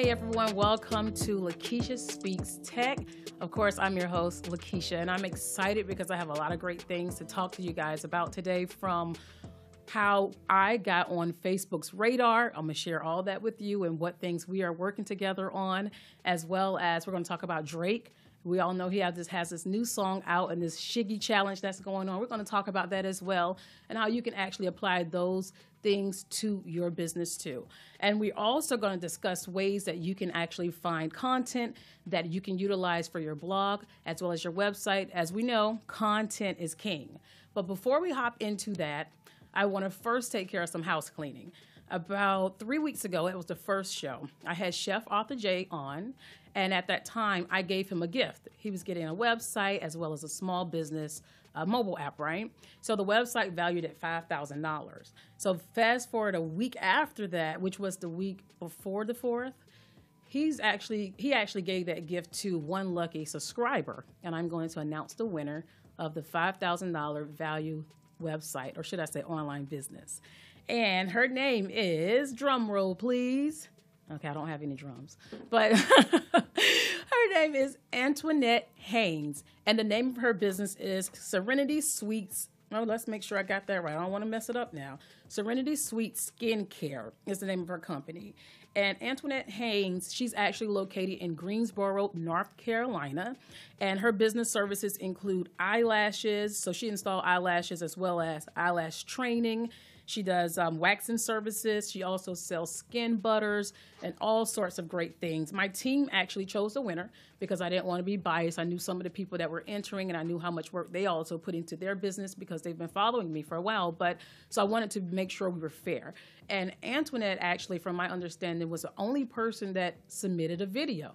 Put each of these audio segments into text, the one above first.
Hey everyone, welcome to Lakeisha Speaks Tech. Of course, I'm your host, Lakeisha, and I'm excited because I have a lot of great things to talk to you guys about today from how I got on Facebook's radar. I'm gonna share all that with you and what things we are working together on, as well as we're gonna talk about Drake. We all know he has this, has this new song out and this Shiggy challenge that's going on. We're going to talk about that as well and how you can actually apply those things to your business too. And we're also going to discuss ways that you can actually find content that you can utilize for your blog as well as your website. As we know, content is king. But before we hop into that, I want to first take care of some house cleaning. About three weeks ago, it was the first show. I had Chef Arthur J on, and at that time, I gave him a gift. He was getting a website as well as a small business uh, mobile app, right? So the website valued at $5,000. So fast forward a week after that, which was the week before the 4th, he's actually he actually gave that gift to one lucky subscriber and i'm going to announce the winner of the $5000 value website or should i say online business and her name is drumroll please Okay, I don't have any drums, but her name is Antoinette Haynes, and the name of her business is Serenity Sweets. Oh, let's make sure I got that right. I don't want to mess it up now. Serenity Sweet Skincare is the name of her company. And Antoinette Haynes, she's actually located in Greensboro, North Carolina. And her business services include eyelashes. So she installed eyelashes as well as eyelash training. She does um, waxing services. She also sells skin butters and all sorts of great things. My team actually chose the winner because I didn't want to be biased. I knew some of the people that were entering and I knew how much work they also put into their business because they've been following me for a while. But so I wanted to make sure we were fair. And Antoinette, actually, from my understanding, was the only person that submitted a video.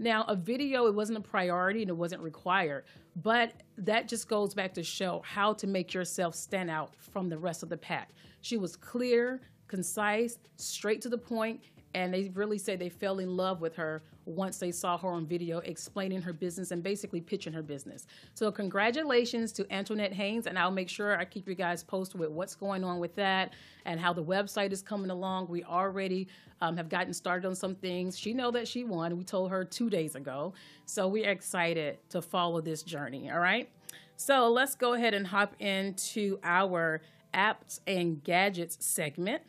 Now, a video, it wasn't a priority and it wasn't required, but that just goes back to show how to make yourself stand out from the rest of the pack. She was clear, concise, straight to the point, and they really say they fell in love with her once they saw her on video explaining her business and basically pitching her business. So congratulations to Antoinette Haynes, and I'll make sure I keep you guys posted with what's going on with that and how the website is coming along. We already um, have gotten started on some things. She know that she won. We told her two days ago, so we're excited to follow this journey. All right. So let's go ahead and hop into our apps and gadgets segment.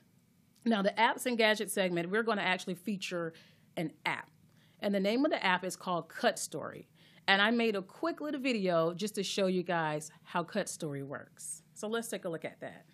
Now, the apps and gadgets segment, we're going to actually feature an app. And the name of the app is called Cut Story. And I made a quick little video just to show you guys how Cut Story works. So let's take a look at that.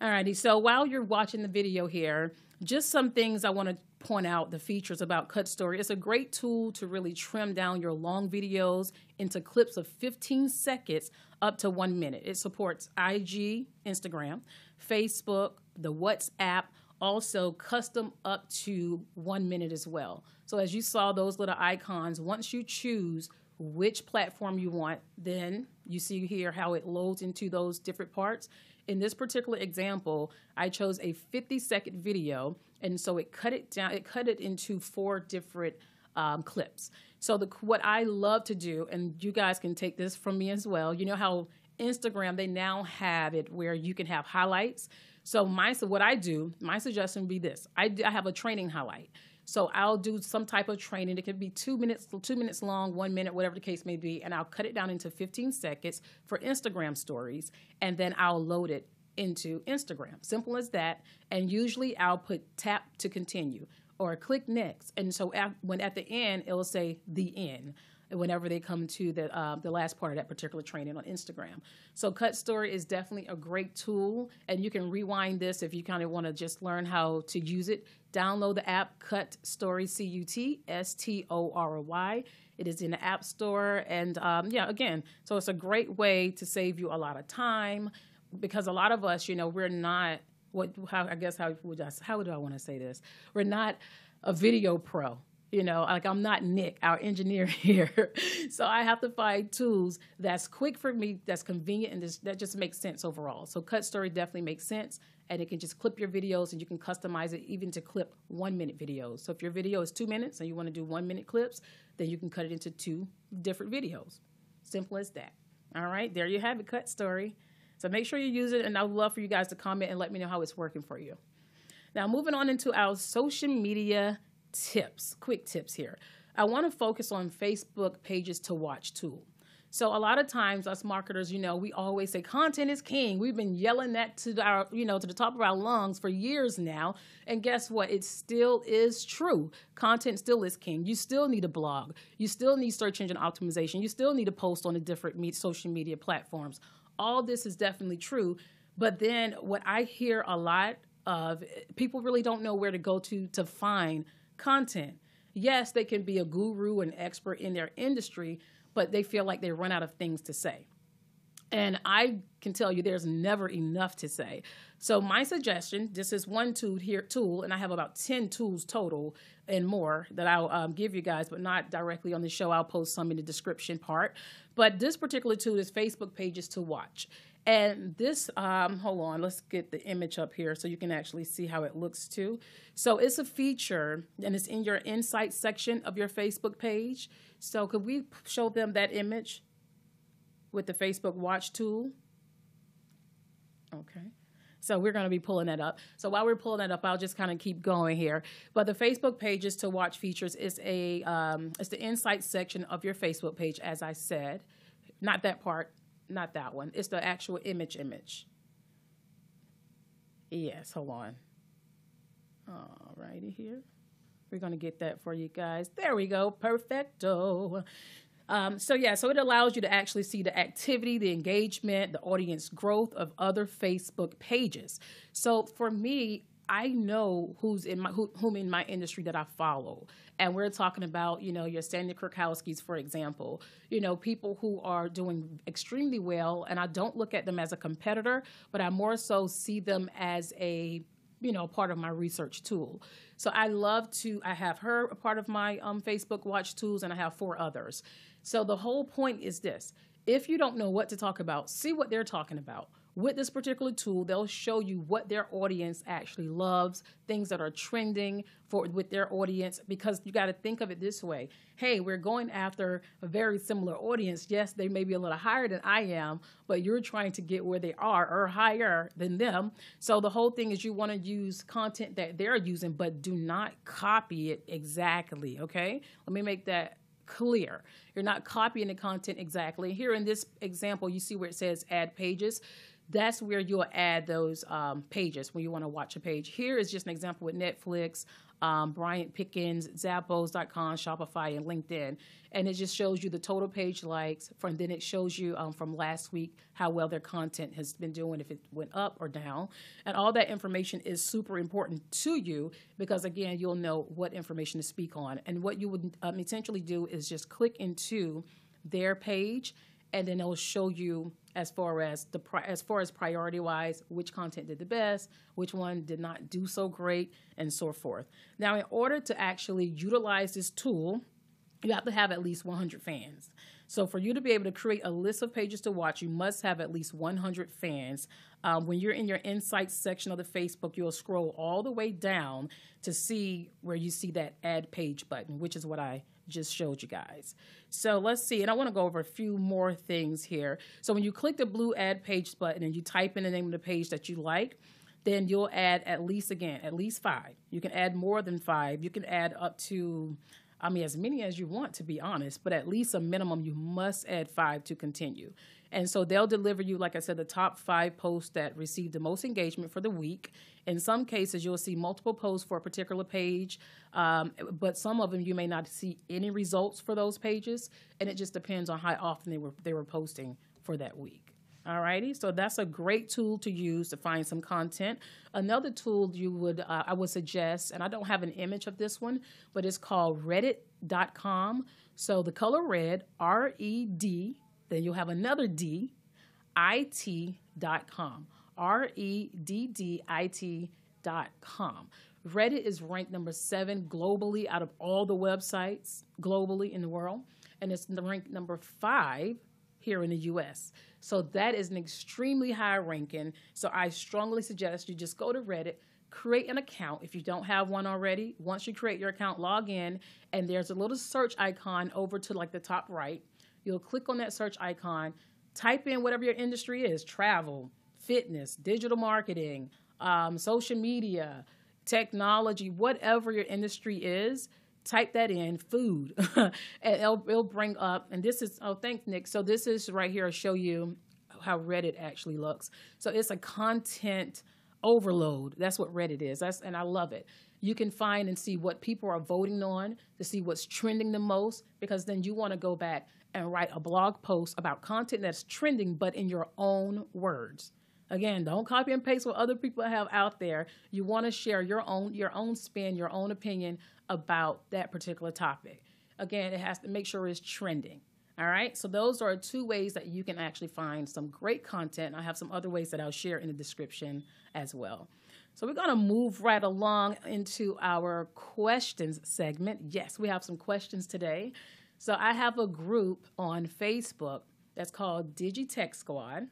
Alrighty, so while you're watching the video here, just some things I want to point out the features about Cut Story. It's a great tool to really trim down your long videos into clips of 15 seconds up to one minute. It supports IG, Instagram, Facebook, the WhatsApp, also custom up to one minute as well. So as you saw those little icons, once you choose which platform you want, then you see here how it loads into those different parts. In this particular example, I chose a 50 second video, and so it cut it down, it cut it into four different um, clips. So the what I love to do, and you guys can take this from me as well. You know how Instagram they now have it where you can have highlights. So my so what I do, my suggestion would be this: I, I have a training highlight. So I'll do some type of training. It could be two minutes, two minutes long, one minute, whatever the case may be, and I'll cut it down into 15 seconds for Instagram stories, and then I'll load it into Instagram. Simple as that. And usually I'll put tap to continue or click next. And so at, when at the end, it will say the end whenever they come to the uh, the last part of that particular training on Instagram. So Cut Story is definitely a great tool, and you can rewind this if you kind of want to just learn how to use it. Download the app Cut Story C U T S T O R Y. It is in the App Store, and um, yeah, again, so it's a great way to save you a lot of time because a lot of us, you know, we're not what how I guess how would I, how do I want to say this? We're not a video pro you know, like I'm not Nick, our engineer here. so I have to find tools that's quick for me, that's convenient, and this, that just makes sense overall. So Cut Story definitely makes sense, and it can just clip your videos, and you can customize it even to clip one minute videos. So if your video is two minutes and you want to do one minute clips, then you can cut it into two different videos. Simple as that. All right, there you have it, Cut Story. So make sure you use it, and I would love for you guys to comment and let me know how it's working for you. Now, moving on into our social media tips, quick tips here. I want to focus on Facebook pages to watch tool. So a lot of times us marketers, you know, we always say content is king. We've been yelling that to our, you know, to the top of our lungs for years now. And guess what? It still is true. Content still is king. You still need a blog. You still need search engine optimization. You still need to post on the different social media platforms. All this is definitely true. But then what I hear a lot of people really don't know where to go to to find content. Yes, they can be a guru and expert in their industry, but they feel like they run out of things to say. And I can tell you there's never enough to say. So my suggestion, this is one tool here tool, and I have about 10 tools total and more that I'll um, give you guys, but not directly on the show. I'll post some in the description part. But this particular tool is Facebook pages to watch. And this, um, hold on, let's get the image up here so you can actually see how it looks too. So it's a feature and it's in your insights section of your Facebook page. So could we show them that image with the Facebook watch tool? Okay. So we're going to be pulling that up. So while we're pulling that up, I'll just kind of keep going here. But the Facebook pages to watch features is a um, it's the insights section of your Facebook page, as I said. Not that part, not that one. It's the actual image image. Yes, hold on. All righty here. We're going to get that for you guys. There we go. Perfecto. Um, so yeah, so it allows you to actually see the activity, the engagement, the audience growth of other Facebook pages. So for me, I know who's in my who, whom in my industry that I follow, and we're talking about you know your Sandy Krakowski's, for example, you know people who are doing extremely well, and I don't look at them as a competitor, but I more so see them as a you know part of my research tool. So I love to. I have her a part of my um, Facebook Watch tools, and I have four others. So the whole point is this: if you don't know what to talk about, see what they're talking about with this particular tool, they'll show you what their audience actually loves, things that are trending for with their audience because you got to think of it this way. Hey, we're going after a very similar audience. Yes, they may be a little higher than I am, but you're trying to get where they are or higher than them. So the whole thing is you want to use content that they're using but do not copy it exactly, okay? Let me make that clear. You're not copying the content exactly. Here in this example, you see where it says add pages that's where you'll add those um, pages when you want to watch a page. Here is just an example with Netflix, um, Bryant Pickens, Zappos.com, Shopify, and LinkedIn. And it just shows you the total page likes. From then it shows you um, from last week how well their content has been doing, if it went up or down. And all that information is super important to you because, again, you'll know what information to speak on. And what you would um, essentially do is just click into their page and then it'll show you as far as the as far as priority wise which content did the best which one did not do so great and so forth. Now in order to actually utilize this tool you have to have at least 100 fans. So for you to be able to create a list of pages to watch you must have at least 100 fans. Um, when you're in your insights section of the facebook you'll scroll all the way down to see where you see that add page button which is what i just showed you guys. So let's see, and I want to go over a few more things here. So when you click the blue add page button and you type in the name of the page that you like, then you'll add at least again, at least five. You can add more than five. You can add up to, I mean, as many as you want, to be honest, but at least a minimum, you must add five to continue. And so they'll deliver you, like I said, the top five posts that received the most engagement for the week. In some cases, you'll see multiple posts for a particular page, um, but some of them you may not see any results for those pages, and it just depends on how often they were they were posting for that week. Alrighty, so that's a great tool to use to find some content. Another tool you would uh, I would suggest, and I don't have an image of this one, but it's called Reddit.com. So the color red, R E D then you'll have another D, it.com. R E D D I T.com. Reddit is ranked number seven globally out of all the websites globally in the world, and it's ranked number five here in the US. So that is an extremely high ranking. So I strongly suggest you just go to Reddit, create an account if you don't have one already. Once you create your account, log in, and there's a little search icon over to like the top right. You'll click on that search icon, type in whatever your industry is travel, fitness, digital marketing, um, social media, technology, whatever your industry is, type that in food. And it'll, it'll bring up and this is oh thanks nick. So this is right here i'll show you how reddit actually looks. So it's a content overload. That's what reddit is. That's and i love it. You can find and see what people are voting on to see what's trending the most because then you want to go back and write a blog post about content that's trending but in your own words Again, don't copy and paste what other people have out there. You want to share your own your own spin, your own opinion about that particular topic. Again, it has to make sure it's trending. All right. So those are two ways that you can actually find some great content. I have some other ways that I'll share in the description as well. So we're going to move right along into our questions segment. Yes, we have some questions today. So I have a group on Facebook that's called Digitech Squad.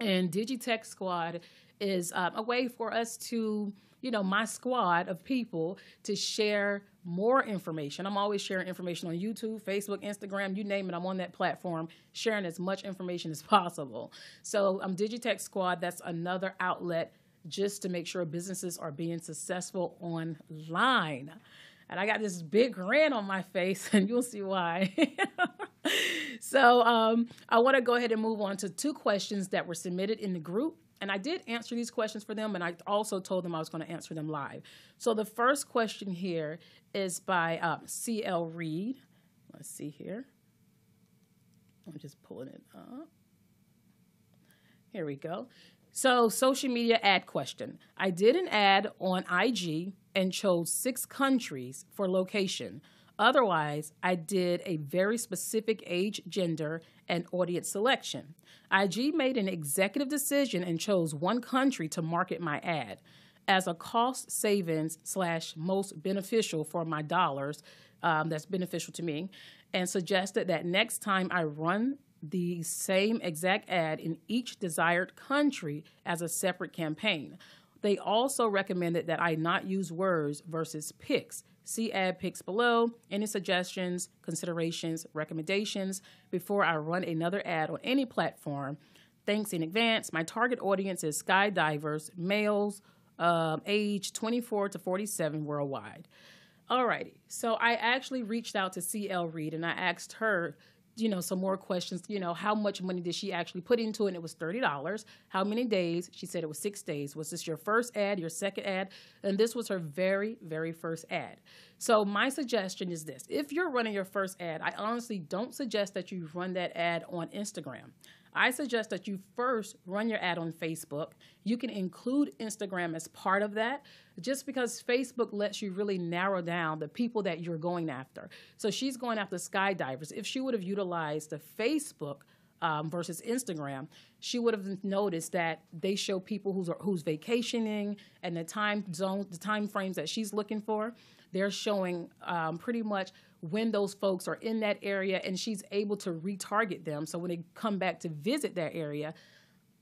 And Digitech Squad is uh, a way for us to, you know, my squad of people to share more information. I'm always sharing information on YouTube, Facebook, Instagram, you name it. I'm on that platform sharing as much information as possible. So I'm um, Digitech Squad. That's another outlet just to make sure businesses are being successful online. And I got this big grin on my face, and you'll see why. so um, I want to go ahead and move on to two questions that were submitted in the group. And I did answer these questions for them, and I also told them I was going to answer them live. So the first question here is by uh, C.L. Reed. Let's see here. I'm just pulling it up. Here we go. So, social media ad question. I did an ad on IG and chose six countries for location. Otherwise, I did a very specific age, gender, and audience selection. IG made an executive decision and chose one country to market my ad. As a cost savings slash most beneficial for my dollars, um, that's beneficial to me, and suggested that next time I run the same exact ad in each desired country as a separate campaign. They also recommended that I not use words versus pics. See ad pics below. Any suggestions, considerations, recommendations before I run another ad on any platform. Thanks in advance. My target audience is skydivers, males, um, age 24 to 47 worldwide. Alrighty, so I actually reached out to CL Reed and I asked her you know, some more questions. You know, how much money did she actually put into it? And it was $30. How many days? She said it was six days. Was this your first ad, your second ad? And this was her very, very first ad. So, my suggestion is this if you're running your first ad, I honestly don't suggest that you run that ad on Instagram. I suggest that you first run your ad on Facebook. You can include Instagram as part of that just because Facebook lets you really narrow down the people that you're going after. So she's going after skydivers. If she would have utilized the Facebook um, versus Instagram, she would have noticed that they show people who's who's vacationing and the time zone, the time frames that she's looking for. They're showing um, pretty much when those folks are in that area and she's able to retarget them. So when they come back to visit that area,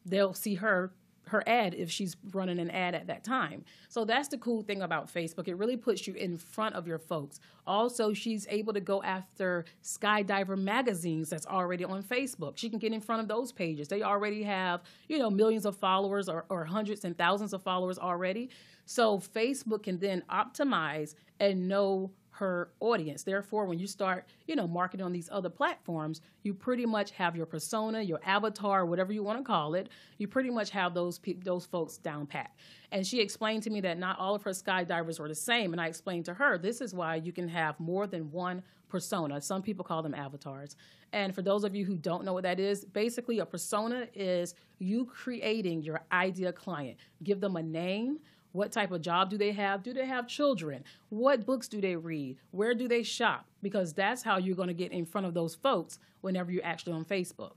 they'll see her her ad if she's running an ad at that time. So that's the cool thing about Facebook. It really puts you in front of your folks. Also, she's able to go after skydiver magazines that's already on Facebook. She can get in front of those pages. They already have, you know, millions of followers or, or hundreds and thousands of followers already. So Facebook can then optimize and know her audience. Therefore, when you start, you know, marketing on these other platforms, you pretty much have your persona, your avatar, whatever you want to call it. You pretty much have those pe- those folks down pat. And she explained to me that not all of her skydivers were the same, and I explained to her this is why you can have more than one persona. Some people call them avatars. And for those of you who don't know what that is, basically a persona is you creating your ideal client. Give them a name, what type of job do they have? Do they have children? What books do they read? Where do they shop? Because that's how you're going to get in front of those folks whenever you're actually on Facebook.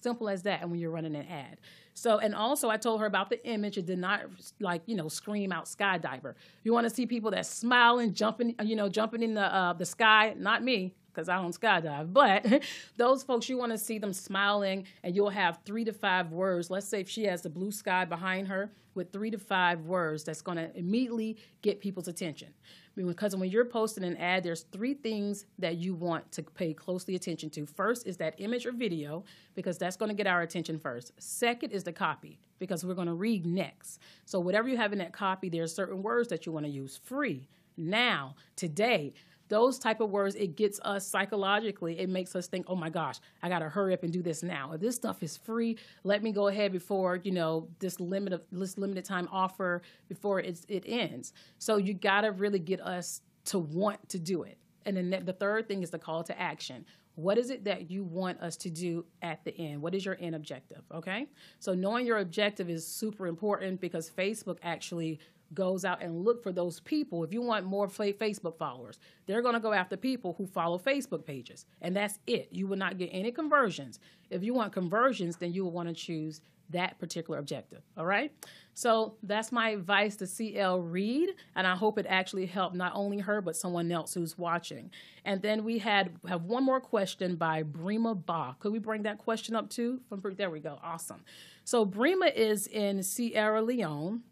Simple as that. And when you're running an ad. So, and also I told her about the image. It did not like, you know, scream out skydiver. You want to see people that smiling, jumping, you know, jumping in the, uh, the sky. Not me. Because I don't skydive, but those folks, you want to see them smiling and you'll have three to five words. Let's say if she has the blue sky behind her with three to five words, that's going to immediately get people's attention. Because when you're posting an ad, there's three things that you want to pay closely attention to. First is that image or video, because that's going to get our attention first. Second is the copy, because we're going to read next. So whatever you have in that copy, there's certain words that you want to use. Free, now, today, those type of words it gets us psychologically it makes us think oh my gosh i gotta hurry up and do this now if this stuff is free let me go ahead before you know this limit of this limited time offer before it's, it ends so you gotta really get us to want to do it and then the third thing is the call to action what is it that you want us to do at the end? What is your end objective? Okay. So knowing your objective is super important because Facebook actually goes out and look for those people. If you want more Facebook followers, they're going to go after people who follow Facebook pages. And that's it. You will not get any conversions. If you want conversions, then you will want to choose that particular objective. All right. So that's my advice to CL Reed, and I hope it actually helped not only her but someone else who's watching. And then we had have one more question by Brima Bah. Could we bring that question up too? From there we go. Awesome. So Brima is in Sierra Leone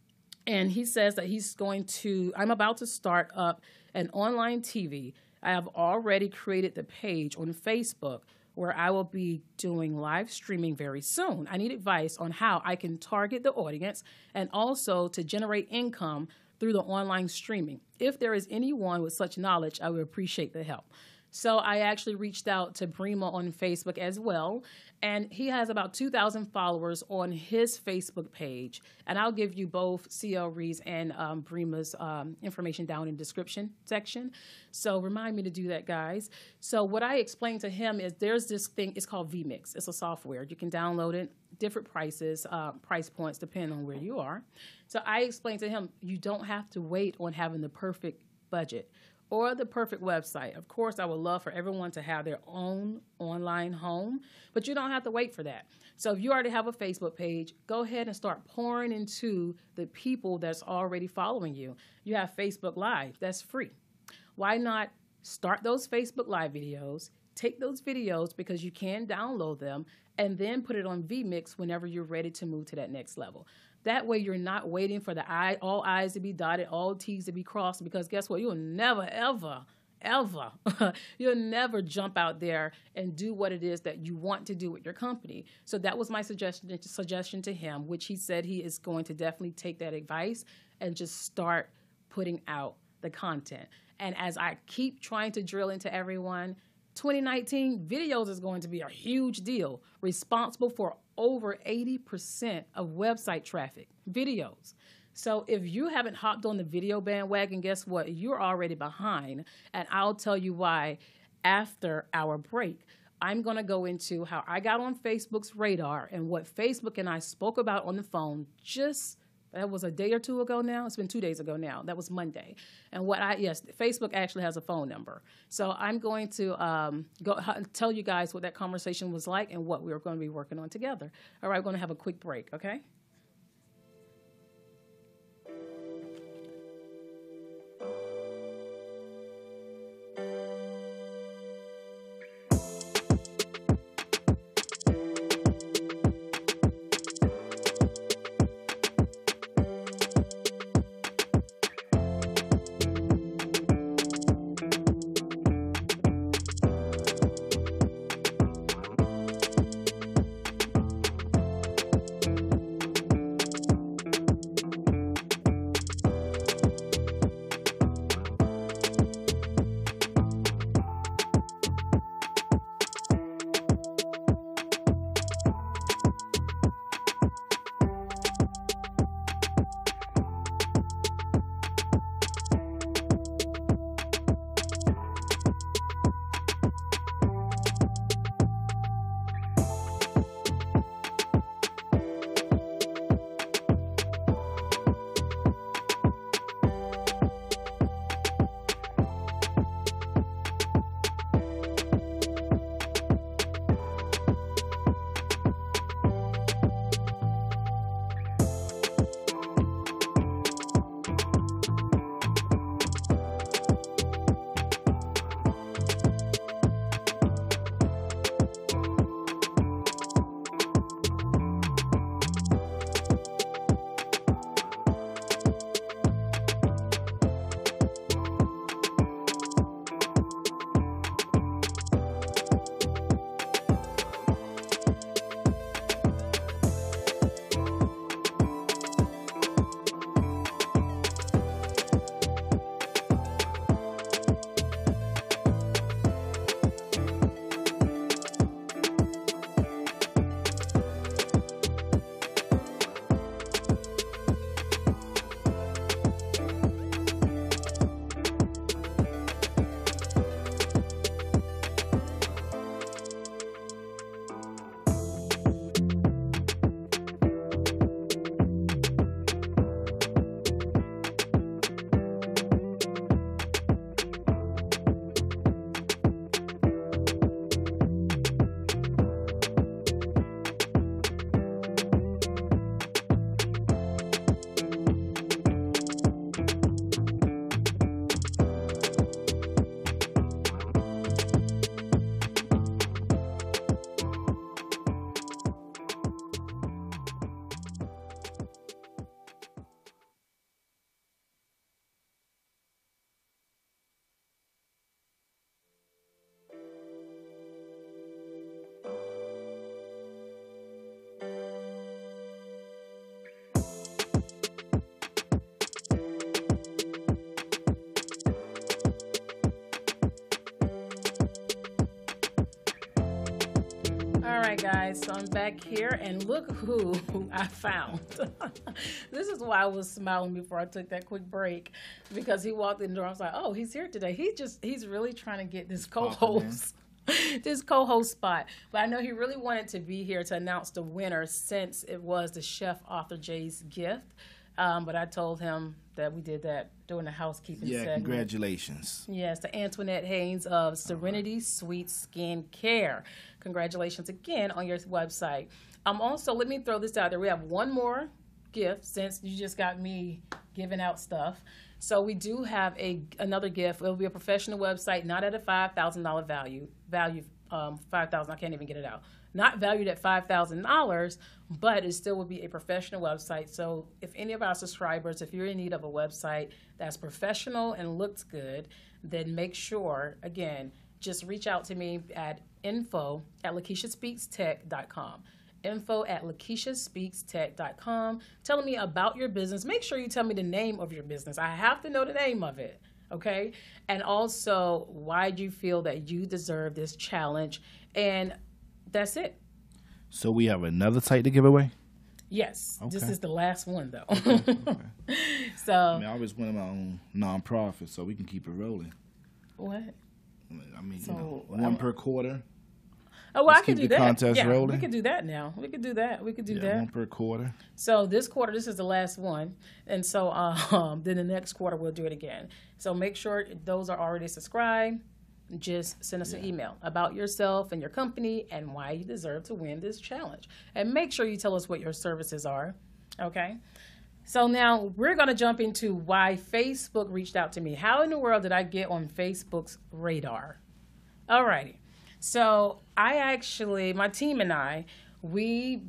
and he says that he's going to i'm about to start up an online tv i have already created the page on facebook where i will be doing live streaming very soon. I need advice on how i can target the audience and also to generate income through the online streaming. If there is anyone with such knowledge i would appreciate the help so I actually reached out to Brima on Facebook as well, and he has about 2,000 followers on his Facebook page. And I'll give you both CL Reed's and um, um, information down in description section. So remind me to do that, guys. So what I explained to him is there's this thing, it's called vMix. It's a software. You can download it, different prices, uh, price points depending on where you are. So I explained to him, you don't have to wait on having the perfect budget or the perfect website. Of course, I would love for everyone to have their own online home, but you don't have to wait for that. So if you already have a Facebook page, go ahead and start pouring into the people that's already following you. You have Facebook Live, that's free. Why not start those Facebook Live videos? Take those videos because you can download them and then put it on vMix whenever you're ready to move to that next level. That way, you're not waiting for the I, all I's to be dotted, all T's to be crossed, because guess what? You'll never, ever, ever, you'll never jump out there and do what it is that you want to do with your company. So that was my suggestion, suggestion to him, which he said he is going to definitely take that advice and just start putting out the content. And as I keep trying to drill into everyone, 2019, videos is going to be a huge deal, responsible for over 80% of website traffic, videos. So if you haven't hopped on the video bandwagon, guess what? You're already behind. And I'll tell you why after our break. I'm going to go into how I got on Facebook's radar and what Facebook and I spoke about on the phone just that was a day or two ago now. It's been two days ago now. That was Monday. And what I yes, Facebook actually has a phone number. So I'm going to um, go tell you guys what that conversation was like and what we are going to be working on together. All right, we're going to have a quick break. Okay. Guys. So I'm back here, and look who I found. this is why I was smiling before I took that quick break because he walked in the door. I was like, "Oh, he's here today." He just he's really trying to get this co-host. this co-host spot but i know he really wanted to be here to announce the winner since it was the chef Arthur J's gift um, but i told him that we did that during the housekeeping Yeah, segment. congratulations. Yes, to Antoinette Haynes of Serenity Sweet Skin Care. Congratulations again on your website. Um, also, let me throw this out there. We have one more gift since you just got me giving out stuff. So we do have a another gift. It'll be a professional website, not at a five thousand dollar value. Value um, five thousand. I can't even get it out. Not valued at five thousand dollars, but it still would be a professional website. So if any of our subscribers, if you're in need of a website that's professional and looks good, then make sure again just reach out to me at info at lakeishaspeakstech.com info at lakeishaspeakstech.com telling me about your business. Make sure you tell me the name of your business. I have to know the name of it okay? And also why do you feel that you deserve this challenge? And that's it So we have another site to give away. yes this is the last one though I so mean, I always want my own nonprofit, so we can keep it rolling. what I mean, So, you know, I'm- one per quarter. oh well i Let's could do that yeah we rolling. could do that now we could do that we could do Yeah, that one per quarter. So this quarter, this is the last one, and so um, then the next quarter we'll do it again. So make sure those are already subscribed. Just send us an email about yourself and your company and why you deserve to win this challenge. And make sure you tell us what your services are. Okay. So now we're going to jump into why Facebook reached out to me. How in the world did I get on Facebook's radar? All righty. So I actually, my team and I, we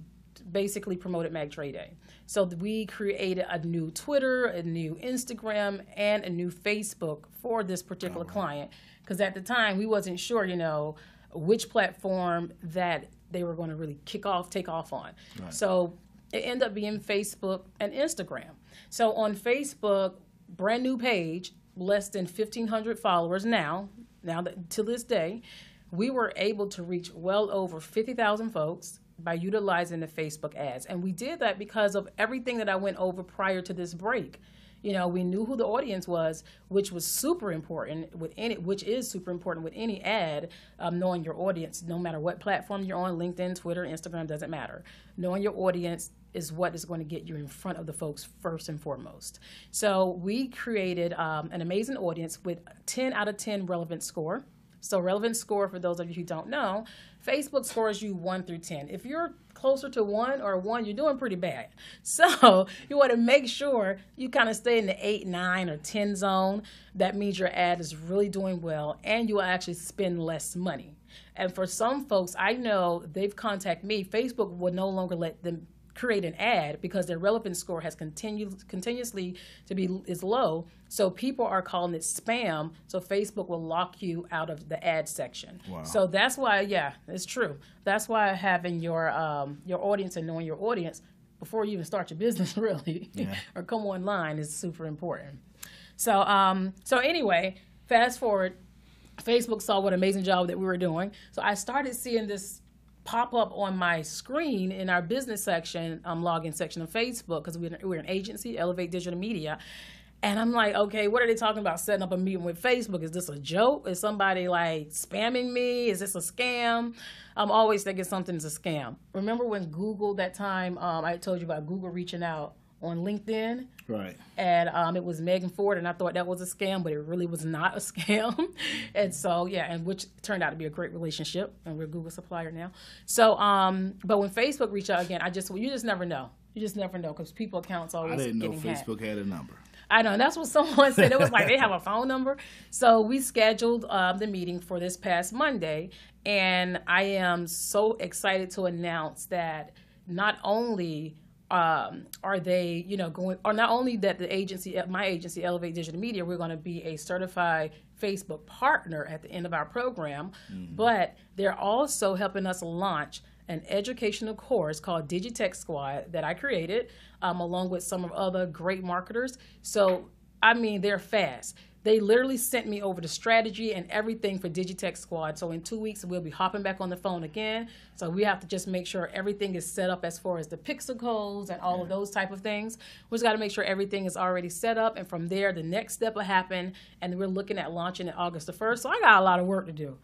basically promoted Mag Trade Day. So we created a new Twitter, a new Instagram, and a new Facebook for this particular oh, client. Because at the time we wasn't sure, you know, which platform that they were going to really kick off, take off on. So it ended up being Facebook and Instagram. So on Facebook, brand new page, less than 1,500 followers now, now that to this day, we were able to reach well over 50,000 folks by utilizing the Facebook ads. And we did that because of everything that I went over prior to this break. You know, we knew who the audience was, which was super important with any, which is super important with any ad. Um, knowing your audience, no matter what platform you're on, LinkedIn, Twitter, Instagram, doesn't matter. Knowing your audience is what is going to get you in front of the folks first and foremost. So we created um, an amazing audience with 10 out of 10 relevant score. So relevant score, for those of you who don't know, Facebook scores you one through 10. If you're closer to one or one, you're doing pretty bad. So you want to make sure you kind of stay in the eight, nine, or 10 zone. That means your ad is really doing well and you will actually spend less money. And for some folks, I know they've contacted me. Facebook will no longer let them create an ad because their relevance score has continued continuously to be is low. So people are calling it spam. So Facebook will lock you out of the ad section. Wow. So that's why, yeah, it's true. That's why having your um, your audience and knowing your audience before you even start your business, really, Yeah. or come online is super important. So um, so anyway, fast forward. Facebook saw what amazing job that we were doing. So I started seeing this pop up on my screen in our business section, um, login section of Facebook, because we're, we're an agency, Elevate Digital Media. And I'm like, okay, what are they talking about setting up a meeting with Facebook? Is this a joke? Is somebody like spamming me? Is this a scam? I'm always thinking something's a scam. Remember when Google that time, um, I told you about Google reaching out on LinkedIn? Right. and um, it was Megan Ford, and I thought that was a scam, but it really was not a scam. and so, yeah, and which turned out to be a great relationship, and we're a Google supplier now. So, um, but when Facebook reached out again, I just you just never know. You just never know because people accounts always. I didn't know. Facebook had a number. I know. and That's what someone said. It was like they have a phone number. So we scheduled um, the meeting for this past Monday, and I am so excited to announce that not only um, are they, you know, going, or not only that the agency, my agency, Elevate Digital Media, we're going to be a certified Facebook partner at the end of our program, but they're also helping us launch an educational course called Digitech Squad that I created, um, along with some of other great marketers. So, I mean, they're fast. They literally sent me over the strategy and everything for Digitech Squad. So in two weeks, we'll be hopping back on the phone again. So we have to just make sure everything is set up as far as the pixel codes and all of those type of things. We just got to make sure everything is already set up. And from there, the next step will happen. And we're looking at launching it August the 1st. So I got a lot of work to do.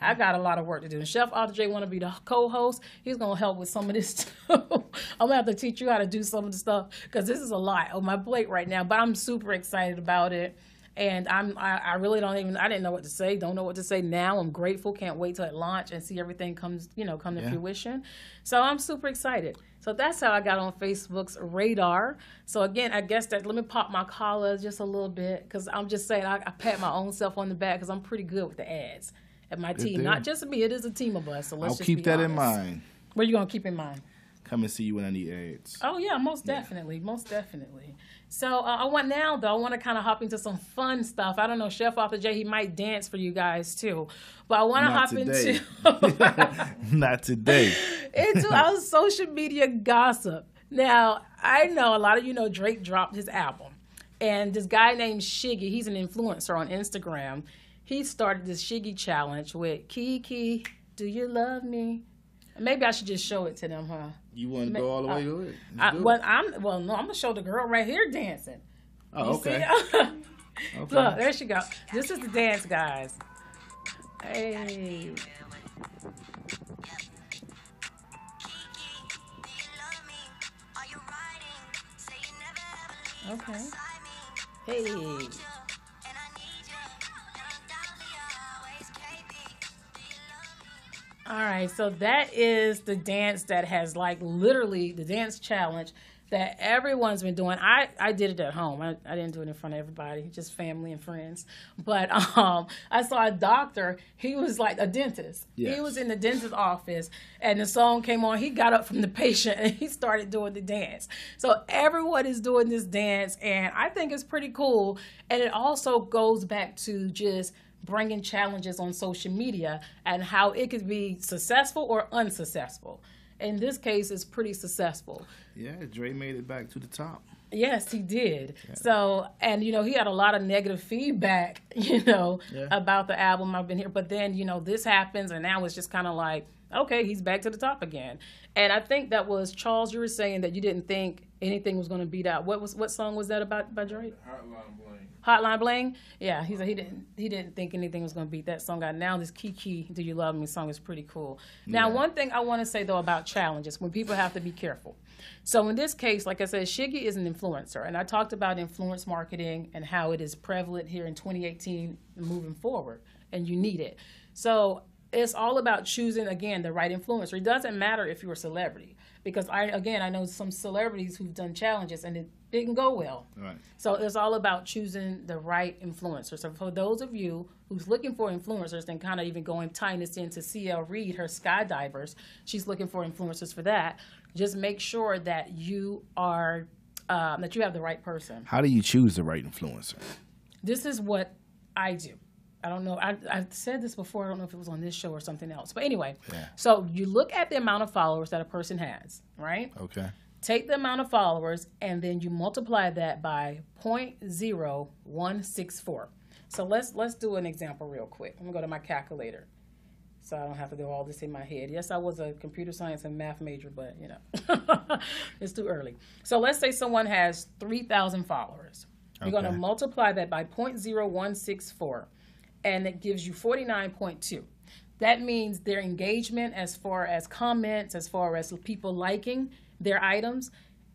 I got a lot of work to do. And Chef Arthur J want to be the co-host. He's gonna help with some of this too. I'm gonna have to teach you how to do some of the stuff because this is a lot on my plate right now. But I'm super excited about it, and I'm I, I really don't even I didn't know what to say. Don't know what to say now. I'm grateful. Can't wait till it launch and see everything comes you know come to Yeah. fruition. So I'm super excited. So that's how I got on Facebook's radar. So again, I guess that let me pop my collar just a little bit because I'm just saying I, I pat my own self on the back because I'm pretty good with the ads. And my team, not just me, it is a team of us. So let's I'll just keep that in mind. What are you gonna keep in mind? Come and see you when I need AIDS. Oh yeah, most definitely, most definitely. So uh, I want now though. I want to kind of hop into some fun stuff. I don't know, Chef Arthur J. He might dance for you guys too, but I want to hop today. into Not today. into our social media gossip. Now I know a lot of you know Drake dropped his album, and this guy named Shiggy, he's an influencer on Instagram. He started this Shiggy challenge with Kiki, do you love me? Maybe I should just show it to them, huh? You want to go all the way uh, to it? I, do it. well, I'm well. No, I'm gonna show the girl right here dancing. oh, You okay. see? okay. Look, there she go. This is the dance, guys. Hey, okay. Hey. All right, so that is the dance that has like literally the dance challenge that everyone's been doing. I, I did it at home. I, I didn't do it in front of everybody, just family and friends. But um, I saw a doctor. He was like a dentist. He was in the dentist's office, and the song came on. He got up from the patient and he started doing the dance. So everyone is doing this dance, and I think it's pretty cool. And it also goes back to just bringing challenges on social media and how it could be successful or unsuccessful. In this case, it's pretty successful. Yeah, Dre made it back to the top. Yes, he did. So, and you know, he had a lot of negative feedback, you know, Yeah. about the album. I've been here, but then you know, this happens, and now it's just kind of like, okay, he's back to the top again. And I think that was Charles. You were saying that you didn't think anything was going to beat out. What was what song was that about by Drake? Hotline Bling. Hotline Bling. Yeah, he said he didn't he didn't think anything was going to beat that song out. Now this Kiki Do You Love Me song is pretty cool. Now Yeah. one thing I want to say though about challenges when people have to be careful. So in this case, like I said, Shiggy is an influencer, and I talked about influence marketing and how it is prevalent here in 2018 moving forward, and you need it. So it's all about choosing again the right influencer. It doesn't matter if you're a celebrity because I again I know some celebrities who've done challenges and it didn't go well. Right. So it's all about choosing the right influencer. So for those of you who's looking for influencers, then kind of even going tying this into CL Reed, her skydivers, she's looking for influencers for that. Just make sure that you are um, that you have the right person. How do you choose the right influencer? This is what I do. I don't know. I, I've said this before. I don't know if it was on this show or something else. But anyway, Yeah. so you look at the amount of followers that a person has, right? Okay. take the amount of followers and then you multiply that by 0.0164. So let's let's do an example real quick. I'm gonna go to my calculator. So I don't have to do all this in my head. Yes, I was a computer science and math major, but you know, it's too early. So let's say someone has 3,000 followers. You're going to multiply that by 0.0164, and it gives you 49.2. That means their engagement, as far as comments, as far as people liking their items,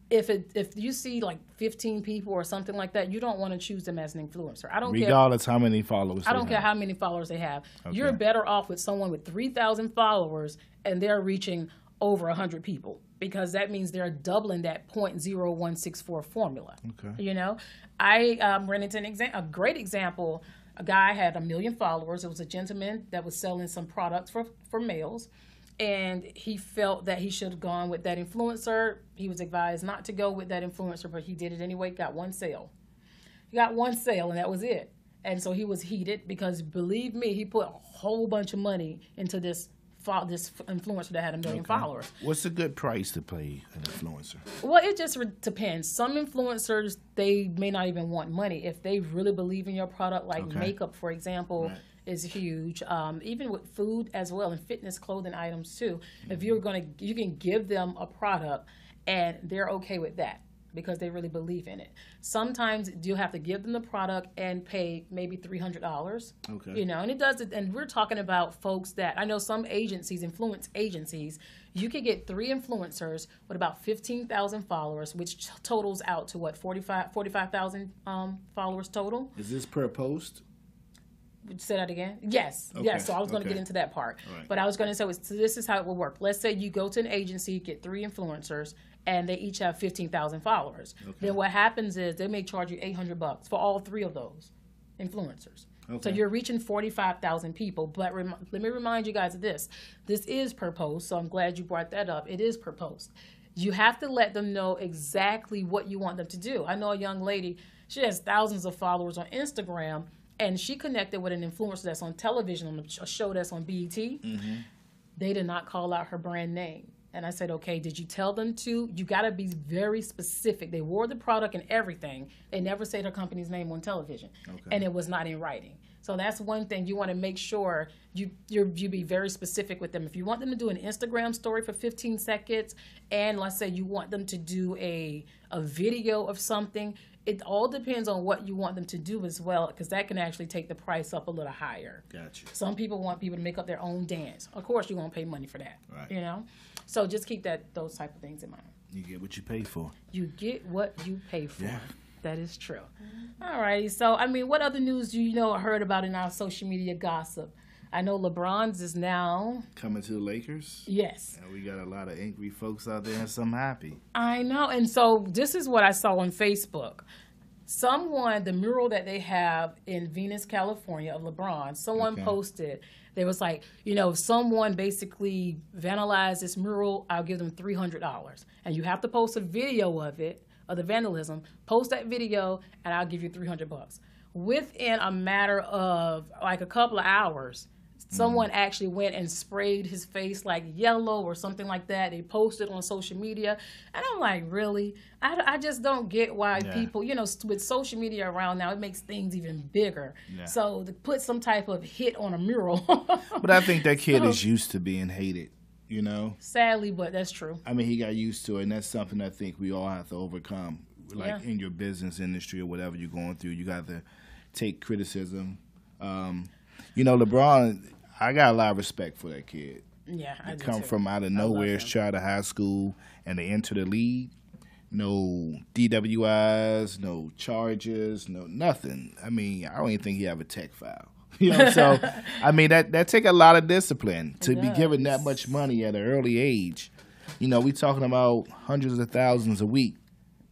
if it if you see like 15 people or something like that, you don't want to choose them as an influencer. I don't care. Regardless how many followers. I don't care have. how many followers they have. You're better off with someone with 3,000 followers and they're reaching over 100 people because that means they're doubling that 0.0164 formula. Okay. You know, I um, ran into an exa- a great example. A guy had a million followers. It was a gentleman that was selling some products for, for males. And he felt that he should have gone with that influencer. He was advised not to go with that influencer, but he did it anyway, got one sale. He got one sale, and that was it. And so he was heated because believe me, he put a whole bunch of money into this fo- this influencer that had a million followers. What's a good price to pay an influencer? Well, it just re- depends. Some influencers they may not even want money if they really believe in your product. Like Okay. makeup, for example, Right. is huge. Um, even with food as well and fitness clothing items too. If Mm-hmm. you're gonna, you can give them a product and they're okay with that because they really believe in it. Sometimes you have to give them the product and pay maybe three hundred dollars. Okay. You know, and it does it. And we're talking about folks that I know some agencies, influence agencies, you could get three influencers with about 15,000 followers, which totals out to what, 45 45,000 um, followers total? Is this per post? Would you Say that again. Yes, Okay, yes. So I was going to okay. get into that part, right. but I was going to say so this is how it will work. Let's say you go to an agency, get three influencers, and they each have fifteen thousand followers. Then what happens is they may charge you eight hundred bucks for all three of those influencers. So you're reaching forty-five thousand people. But rem- let me remind you guys of this: this is per post. So I'm glad you brought that up. It is per post. You have to let them know exactly what you want them to do. I know a young lady; she has thousands of followers on Instagram, and she connected with an influencer that's on television on a show that's on BET. Mm-hmm. They did not call out her brand name. And I said, okay, did you tell them to? You got to be very specific. They wore the product and everything. They never said her company's name on television, and it was not in writing. So that's one thing you want to make sure you you're, you be very specific with them. If you want them to do an Instagram story for 15 seconds, and let's say you want them to do a a video of something, it all depends on what you want them to do as well, because that can actually take the price up a little higher. Gotcha. Some people want people to make up their own dance. Of course, you're gonna pay money for that. Right. You know, so just keep that those type of things in mind. You get what you pay for. You get what you pay for. Yeah. That is true. All righty. So, I mean, what other news do you know or heard about in our social media gossip? I know LeBron's is now. Coming to the Lakers. Yes, And we got a lot of angry folks out there and some happy. I know. And so this is what I saw on Facebook. Someone, the mural that they have in Venice, California of LeBron, someone Okay. posted, they was like, you know, if someone basically vandalized this mural, I'll give them $300. And you have to post a video of it, of the vandalism, post that video, and I'll give you 300 bucks. Within a matter of like a couple of hours, someone actually went and sprayed his face like yellow or something like that. They posted on social media. And I'm like, really? I, I just don't get why Yeah. people, you know, with social media around now, it makes things even bigger. Yeah. So to put some type of hit on a mural, But I think that kid So- is used to being hated, you know? sadly, but that's true. I mean, he got used to it, and that's something I think we all have to overcome. Like Yeah. in your business industry or whatever you're going through, you got to take criticism. Um, you know, LeBron, I got a lot of respect for that kid. Yeah, I do Come from out of nowhere, straight out of high school, and they enter the league. No DWIs, no charges, no nothing. I mean, I don't even think he have a tech file. You know, so I mean that that take a lot of discipline to be given that much money at an early age. You know, we talking about hundreds of thousands a week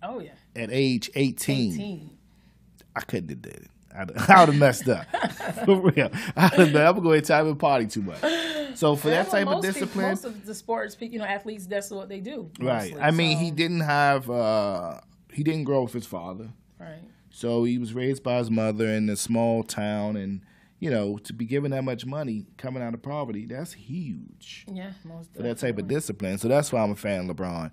Oh yeah, at age 18. 18. I couldn't have did it. I'd, I would have messed up. For real. I'd have I'm going to time and party too much. So for that type of most people- discipline, most of the sports, you know, athletes, that's what they do. right. I mean, he didn't have, uh, he didn't grow with his father. Right. So he was raised by his mother in a small town. And, you know, to be given that much money coming out of poverty, that's huge Yeah, most for that type of discipline. So that's why I'm a fan of LeBron.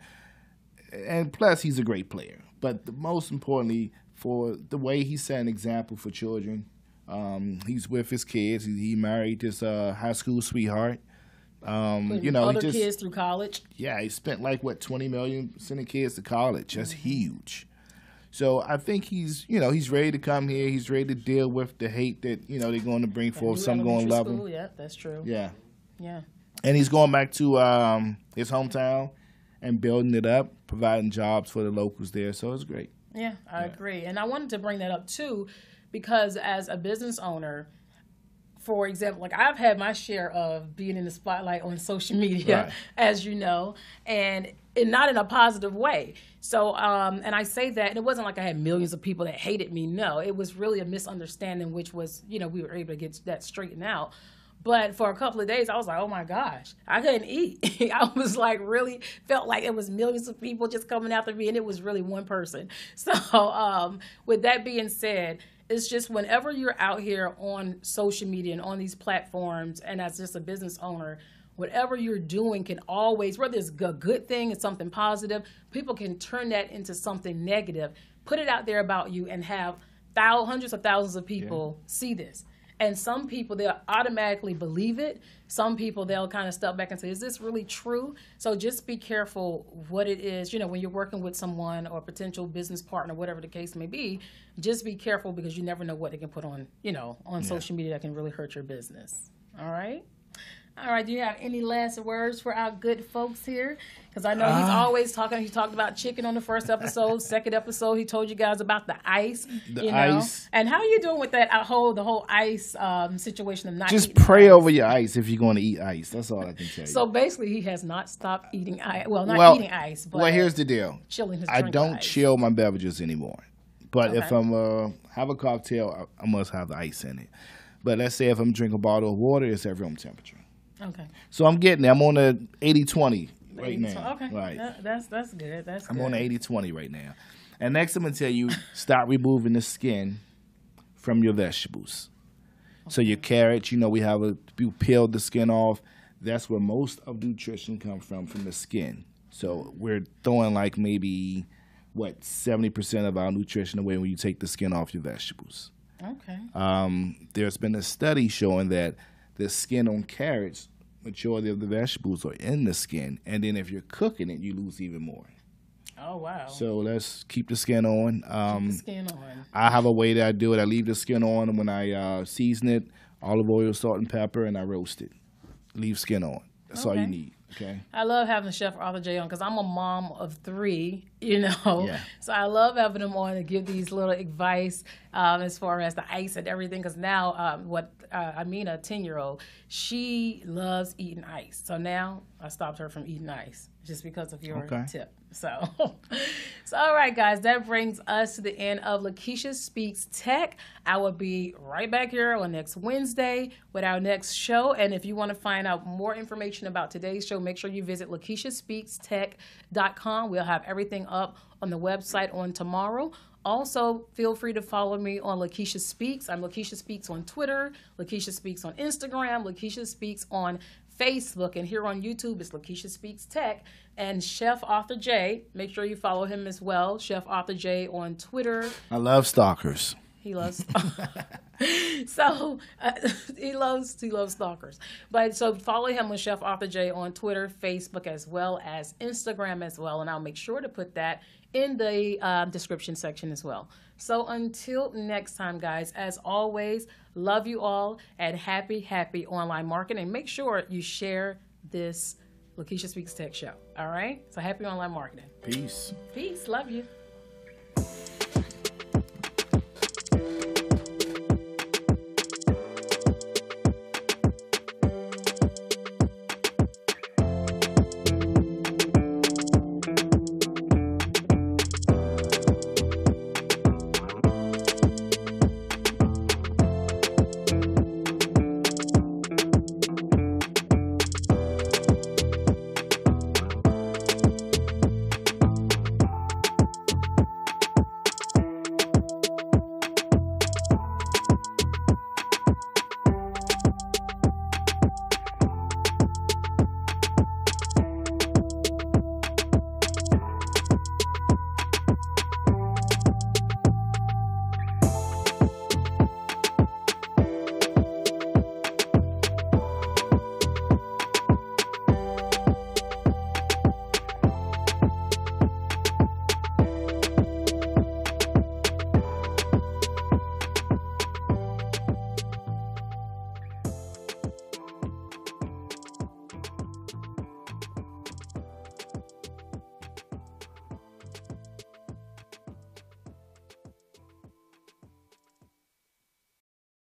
And plus, he's a great player. But the, most importantly, for the way he set an example for children. Um, he's with his kids. He, he married his uh, high school sweetheart. Um, you know, he other just kids through college. yeah, he spent like what twenty million sending kids to college. That's Mm-hmm. huge. So I think he's you know he's ready to come here. He's ready to deal with the hate that you know they're going to bring forth. Some going to love him. Yeah, that's true. Yeah, Yeah. and he's going back to um, his hometown and building it up, providing jobs for the locals there. So it's great. Yeah, I agree. And I wanted to bring that up too, because as a business owner, for example, like I've had my share of being in the spotlight on social media, Right. as you know, and and not in a positive way. So, um, and I say that, and it wasn't like I had millions of people that hated me. No, it was really a misunderstanding, which was, you know, we were able to get that straightened out. But for a couple of days, I was like, oh my gosh, I couldn't eat. I was like, really felt like it was millions of people just coming after me, and it was really one person. So, um, with that being said, it's just whenever you're out here on social media and on these platforms, and as just a business owner, whatever you're doing can always, whether it's a good thing, it's something positive, people can turn that into something negative, put it out there about you, and have thousands, hundreds of thousands of people yeah. see this. And some people, they'll automatically believe it. Some people, they'll kind of step back and say, is this really true? So just be careful what it is. You know, when you're working with someone or a potential business partner, whatever the case may be, just be careful because you never know what they can put on, you know, on yeah. social media that can really hurt your business. All right? All right, do you have any last words for our good folks here? Because I know he's uh, always talking. He talked about chicken on the first episode. second episode, he told you guys about the ice. The you know? ice. And how are you doing with that uh, whole the whole ice um, situation of not? Just pray ice? over your ice if you're going to eat ice. That's all I can tell you. So basically, he has not stopped eating ice. Well, not well, eating ice, but well, here's the deal. Chilling his. I don't chill my beverages anymore. But okay. if I'm uh, have a cocktail, I must have the ice in it. But let's say if I'm drinking a bottle of water, it's at room temperature. Okay. So I'm getting there. I'm on the 80 20 right 80, now. Okay. Right. That, that's that's good. That's I'm good. on the 80 20 right now. And next I'm going to tell you stop removing the skin from your vegetables. Okay. So your carrots, you know, we have a you peel the skin off. That's where most of nutrition comes from from the skin. So we're throwing like maybe what 70% of our nutrition away when you take the skin off your vegetables. Okay. Um, there's been a study showing that the skin on carrots, majority of the vegetables are in the skin, and then if you're cooking it, you lose even more. Oh wow! So let's keep the skin on. Um, keep the skin on. I have a way that I do it. I leave the skin on when I uh, season it, olive oil, salt, and pepper, and I roast it. Leave skin on. That's okay. all you need. Okay. I love having Chef Arthur J on because I'm a mom of three, you know. Yeah. So I love having him on to give these little advice um, as far as the ice and everything. Because now, um, what uh, I mean, a 10 year old, she loves eating ice. So now I stopped her from eating ice just because of your okay. tip. So, so all right, guys, that brings us to the end of Lakeisha Speaks Tech. I will be right back here on next Wednesday with our next show. And if you want to find out more information about today's show, make sure you visit LakeishaSpeaksTech.com. We'll have everything up on the website on tomorrow. Also, feel free to follow me on Lakeisha Speaks. I'm Lakeisha Speaks on Twitter, Lakeisha Speaks on Instagram, Lakeisha Speaks on Facebook, and here on YouTube it's Lakeisha Speaks Tech. And Chef Arthur J, make sure you follow him as well. Chef Arthur J on Twitter. I love stalkers. He loves. so uh, he loves he loves stalkers. But so follow him with Chef Arthur J on Twitter, Facebook, as well as Instagram as well, and I'll make sure to put that in the uh, description section as well. So until next time, guys, as always, love you all and happy, happy online marketing. Make sure you share this Lakeisha Speaks Tech show. All right? So happy online marketing. Peace. Peace. Love you.